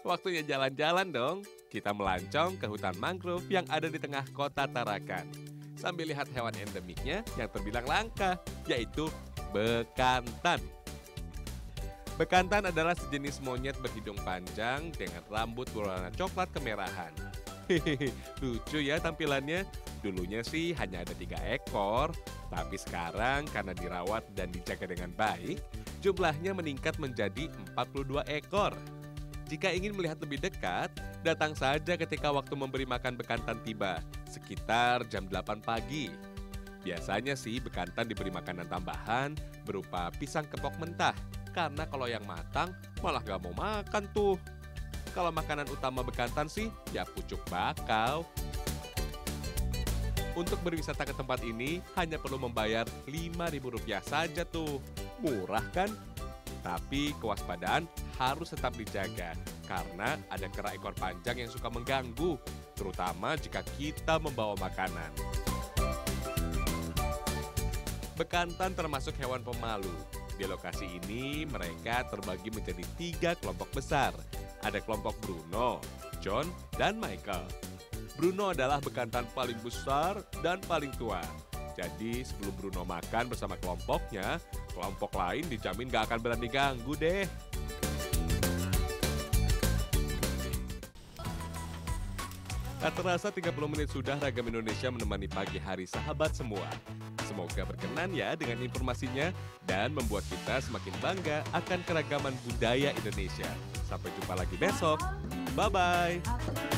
Waktunya jalan-jalan dong. Kita melancong ke hutan mangrove yang ada di tengah kota Tarakan. Sambil lihat hewan endemiknya yang terbilang langka, yaitu bekantan. Bekantan adalah sejenis monyet berhidung panjang dengan rambut berwarna coklat kemerahan. Hehehe, lucu ya tampilannya. Dulunya sih hanya ada tiga ekor, tapi sekarang karena dirawat dan dijaga dengan baik, jumlahnya meningkat menjadi 42 ekor. Jika ingin melihat lebih dekat, datang saja ketika waktu memberi makan bekantan tiba, sekitar jam 8 pagi. Biasanya sih bekantan diberi makanan tambahan berupa pisang kepok mentah, karena kalau yang matang malah gak mau makan tuh. Kalau makanan utama bekantan sih ya pucuk bakau. Untuk berwisata ke tempat ini hanya perlu membayar Rp5.000 saja tuh. Murah kan? Tapi kewaspadaan harus tetap dijaga karena ada kera ekor panjang yang suka mengganggu, terutama jika kita membawa makanan. Bekantan termasuk hewan pemalu. Di lokasi ini mereka terbagi menjadi tiga kelompok besar. Ada kelompok Bruno, John, dan Michael. Bruno adalah bekantan paling besar dan paling tua. Jadi sebelum Bruno makan bersama kelompoknya, kelompok lain dijamin gak akan berani ganggu deh. Tak terasa 30 menit sudah Ragam Indonesia menemani pagi hari sahabat semua. Semoga berkenan ya dengan informasinya dan membuat kita semakin bangga akan keragaman budaya Indonesia. Sampai jumpa lagi besok. Bye-bye.